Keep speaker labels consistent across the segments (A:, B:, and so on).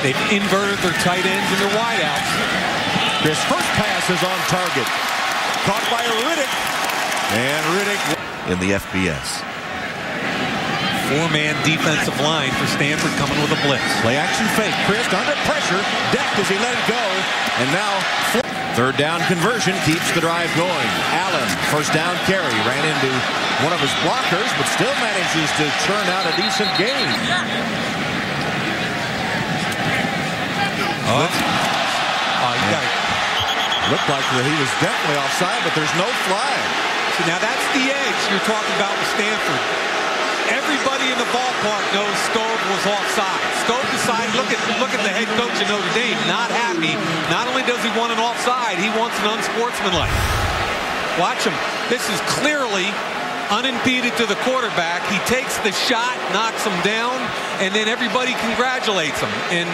A: They've inverted their tight ends and their wideouts.
B: His first pass is on target. Caught by Riddick. And Riddick in the FBS.
A: Four-man defensive line for Stanford coming with a blitz.
B: Play action fake. Crist under pressure. Decked as he let it go. And now third down conversion keeps the drive going. Allen, first down carry, ran into one of his blockers, but still manages to churn out a decent gain.
A: Oh, oh you got.
B: Looked like that he was definitely offside, but there's no flag.
A: See, now that's the edge you're talking about with Stanford. Everybody in the ballpark knows Skov was offside. Skov decided, look at look at the head coach of Notre Dame, not happy. Not only does he want an offside, he wants an unsportsmanlike. Watch him. This is clearly unimpeded to the quarterback. He takes the shot, knocks him down, and then everybody congratulates him. And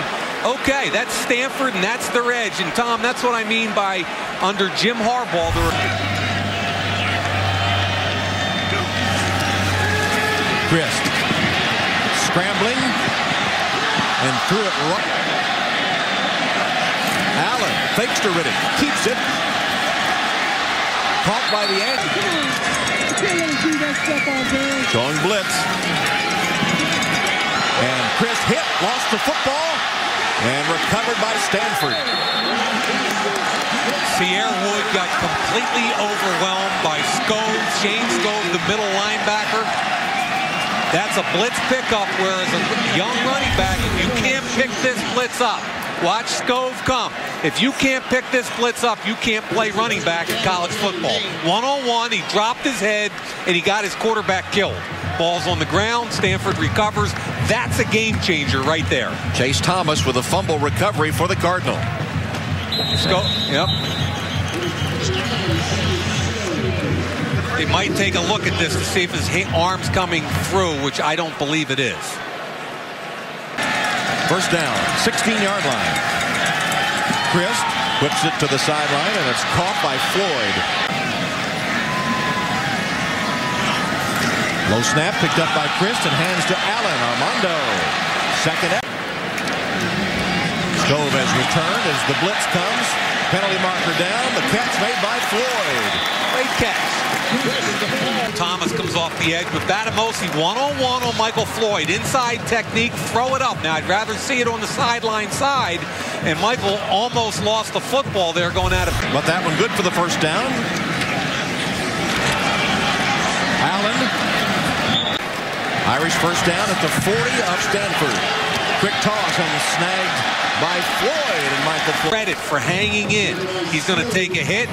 A: okay, that's Stanford, and that's their edge. And Tom, that's what I mean by under Jim Harbaugh.
B: The Crist scrambling and threw it right. Allen fakes to Riddick, keeps it. Caught by the ankle. Showing blitz. And Chris hit, lost the football, and recovered by Stanford.
A: Cierre Wood got completely overwhelmed by Skov, Shayne Skov, the middle linebacker. That's a blitz pickup, whereas a young running back, you can't pick this blitz up. Watch Skov come. If you can't pick this blitz up, you can't play running back in college football. One-on-one, he dropped his head, and he got his quarterback killed. Ball's on the ground. Stanford recovers. That's a game changer right there.
B: Chase Thomas with a fumble recovery for the Cardinal.
A: Skov, yep. They might take a look at this to see if his arm's coming through, which I don't believe it is.
B: First down, 16-yard line. Chris whips it to the sideline, and it's caught by Floyd. Low snap picked up by Chris and hands to Allen. Armando. Second. Skov has returned as the blitz comes. Penalty marker down. The catch made by Floyd.
A: Great catch. Thomas comes off the edge with Bademosi one-on-one on Michael Floyd. Inside technique, throw it up. Now, I'd rather see it on the sideline side. And Michael almost lost the football there going at it.
B: But that one good for the first down. Allen. Irish first down at the 40 of Stanford. Quick toss and snagged by Floyd and Michael Floyd.
A: Credit for hanging in. He's going to take a hit.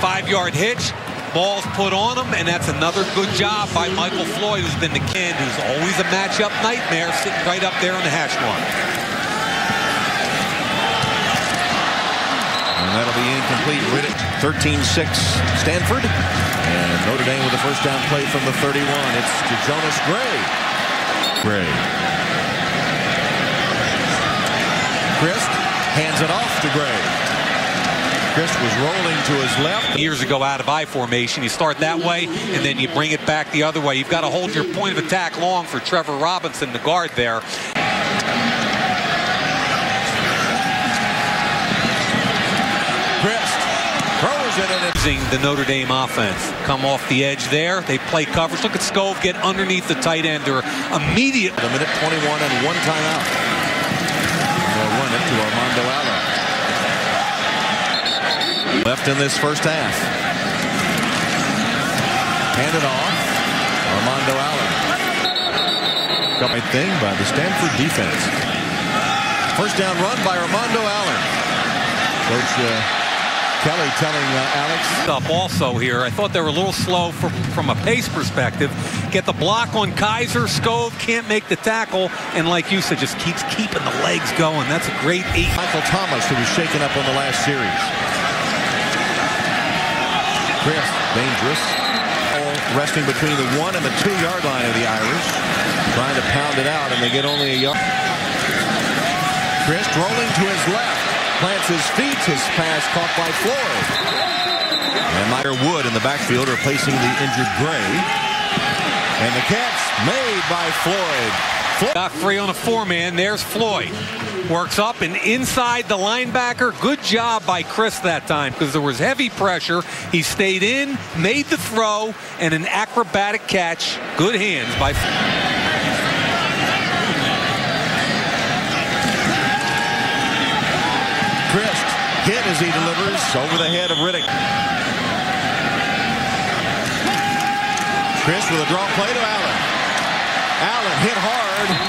A: Five-yard hitch. Ball's put on him, and that's another good job by Michael Floyd, who's been the kid, who's always a matchup nightmare, sitting right up there on the hash mark.
B: And that'll be incomplete. Riddick, 13-6 Stanford. And Notre Dame with a first down play from the 31. It's to Jonas Gray. Gray. Crist hands it off to Gray. Chris was rolling to his left.
A: Years ago out of I formation, you start that way and then you bring it back the other way. You've got to hold your point of attack long for Trevor Robinson, the guard there.
B: Chris throws it in.
A: Using the Notre Dame offense. Come off the edge there. They play coverage. Look at Skov get underneath the tight end or immediate.
B: A minute 21 and one timeout. They'll run it to Armando Allen. Left in this first half. Handed off. Armando Allen. Got my thing by the Stanford defense. First down run by Armando Allen. Coach uh, Kelly telling uh, Alex.
A: Up also here. I thought they were a little slow from, from a pace perspective. Get the block on Kaiser. Skov can't make the tackle. And like you said, just keeps keeping the legs going. That's a great eight.
B: Michael Thomas, who was shaken up in the last series. Chris, dangerous. Resting between the one and the two yard line of the Irish. Trying to pound it out, and they get only a yard. Chris rolling to his left. Plants his feet. His pass caught by Floyd. And Meyer Wood in the backfield replacing the injured Gray. And the catch made by Floyd.
A: Got free on a four-man. There's Floyd. Works up and inside the linebacker. Good job by Chris that time because there was heavy pressure. He stayed in, made the throw, and an acrobatic catch. Good hands by.
B: Crist hit as he delivers over the head of Riddick. Crist with a draw play to Allen. Allen hit hard.